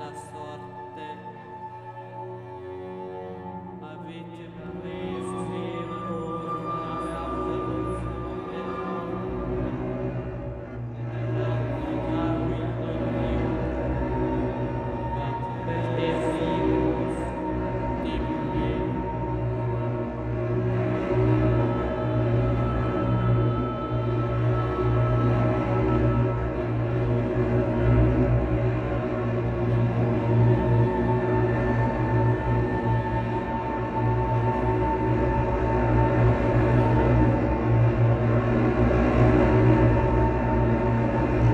la sorte